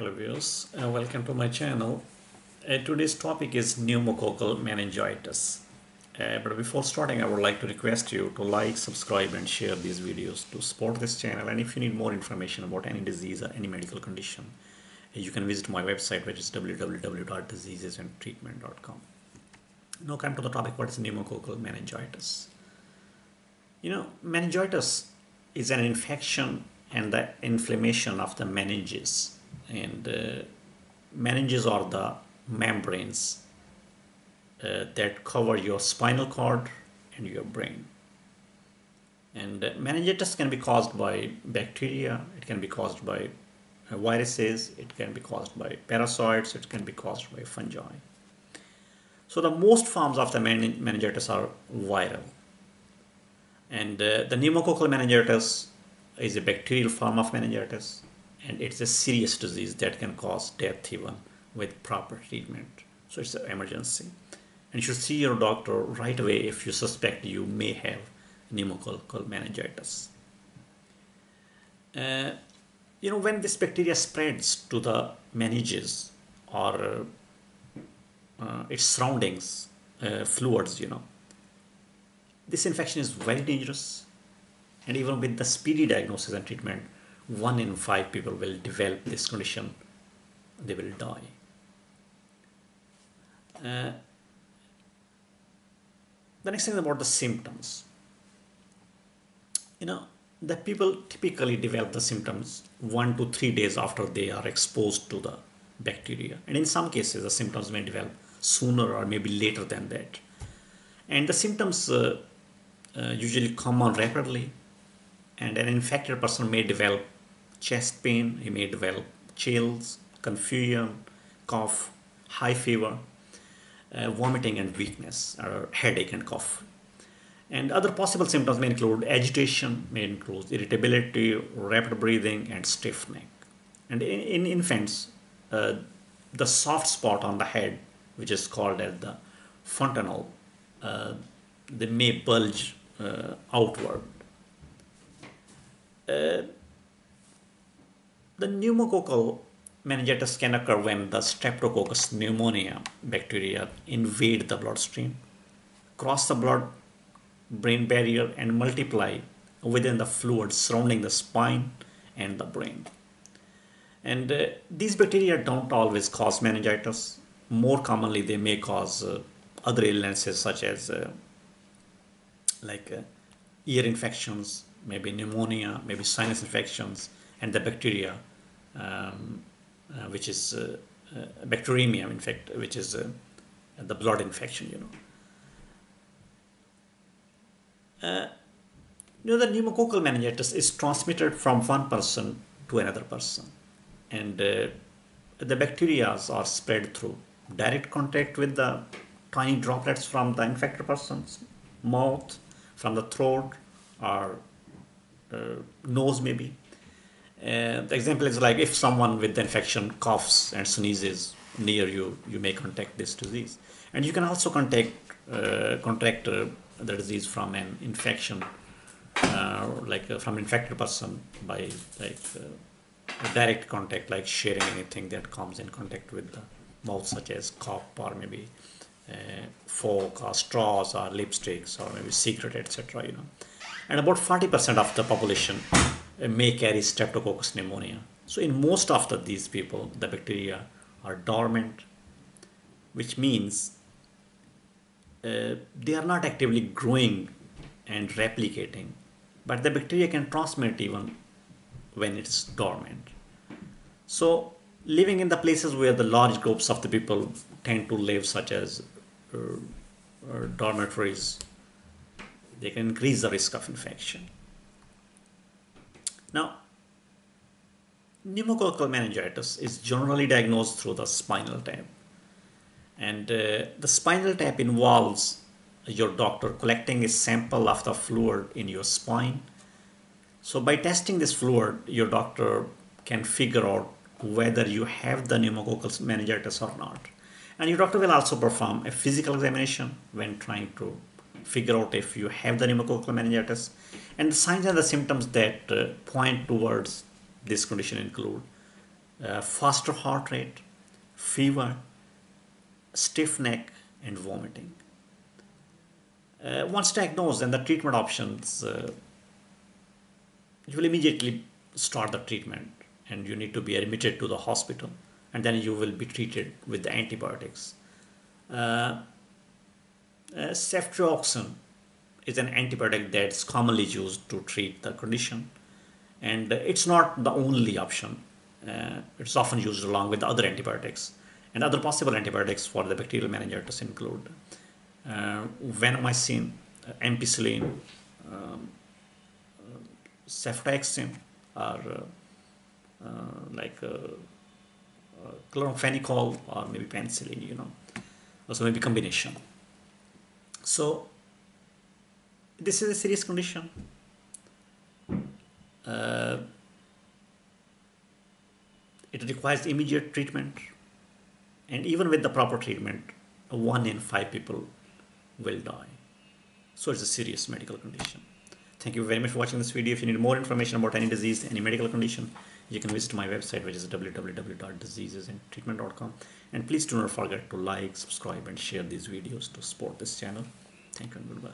Hello viewers, uh, welcome to my channel. Uh, today's topic is pneumococcal meningitis. Uh, but before starting, I would like to request you to like, subscribe and share these videos to support this channel. And if you need more information about any disease or any medical condition, uh, you can visit my website which is www.diseasesandtreatment.com. Now come to the topic, what is pneumococcal meningitis? You know, meningitis is an infection and the inflammation of the meninges and uh, meninges are the membranes uh, that cover your spinal cord and your brain. And uh, meningitis can be caused by bacteria it can be caused by uh, viruses it can be caused by parasites it can be caused by fungi. So the most forms of the meningitis are viral. And uh, the pneumococcal meningitis is a bacterial form of meningitis and it's a serious disease that can cause death even with proper treatment. So it's an emergency. And you should see your doctor right away if you suspect you may have pneumococcal meningitis. Uh, you know, when this bacteria spreads to the meninges or uh, its surroundings, uh, fluids, you know, this infection is very dangerous. And even with the speedy diagnosis and treatment, one in five people will develop this condition, they will die. Uh, the next thing is about the symptoms. You know, the people typically develop the symptoms one to three days after they are exposed to the bacteria. And in some cases, the symptoms may develop sooner or maybe later than that. And the symptoms uh, uh, usually come on rapidly, and an infected person may develop chest pain, he may develop chills, confusion, cough, high fever, uh, vomiting and weakness, or headache and cough. And other possible symptoms may include agitation, may include irritability, rapid breathing, and stiff neck. And in, in infants, uh, the soft spot on the head, which is called as the fontanelle, uh, they may bulge uh, outward. The pneumococcal meningitis can occur when the Streptococcus pneumonia bacteria invade the bloodstream, cross the blood-brain barrier and multiply within the fluid surrounding the spine and the brain. And uh, these bacteria don't always cause meningitis. More commonly, they may cause uh, other illnesses such as uh, like uh, ear infections, maybe pneumonia, maybe sinus infections, and the bacteria um, uh, which is uh, uh, bacteremia, in fact, which is the blood infection, you know. you know, the pneumococcal meningitis is transmitted from one person to another person. And the bacteria are spread through direct contact with the tiny droplets from the infected person's mouth, from the throat, or uh, nose maybe, uh, the example is like if someone with the infection coughs and sneezes near you, you may contact this disease. And you can also contact, uh, contract uh, the disease from an infection, uh, like uh, from infected person by like direct contact, like sharing anything that comes in contact with the mouth, such as cup or maybe fork or straws or lipsticks or maybe secret, etc. You know, and about 40% of the population may carry streptococcus pneumonia. So in most of the, these people, the bacteria are dormant, which means uh, they are not actively growing and replicating, but the bacteria can transmit even when it's dormant. So living in the places where the large groups of the people tend to live, such as uh, uh, dormitories, they can increase the risk of infection. Now, pneumococcal meningitis is generally diagnosed through the spinal tap. And uh, the spinal tap involves your doctor collecting a sample of the fluid in your spine. So by testing this fluid, your doctor can figure out whether you have the pneumococcal meningitis or not. And your doctor will also perform a physical examination when trying to figure out if you have the pneumococcal meningitis. And the signs and the symptoms that uh, point towards this condition include uh, faster heart rate, fever, stiff neck, and vomiting. Uh, once diagnosed, then the treatment options uh, you will immediately start the treatment, and you need to be admitted to the hospital, and then you will be treated with the antibiotics. Uh, ceftriaxone is an antibiotic that's commonly used to treat the condition, and it's not the only option. Uh, it's often used along with other antibiotics, and other possible antibiotics for the bacterial meningitis include uh, vancomycin, uh, ampicillin, um, uh, ceftriaxone, or uh, uh, like chloramphenicol or maybe penicillin, you know, also maybe combination. So this is a serious condition. Uh, it requires immediate treatment, and even with the proper treatment, one in five people will die. So it's a serious medical condition. Thank you very much for watching this video. If you need more information about any disease, any medical condition, you can visit my website, which is www.diseasesandtreatment.com. And please do not forget to like, subscribe, and share these videos to support this channel. Thank you and goodbye.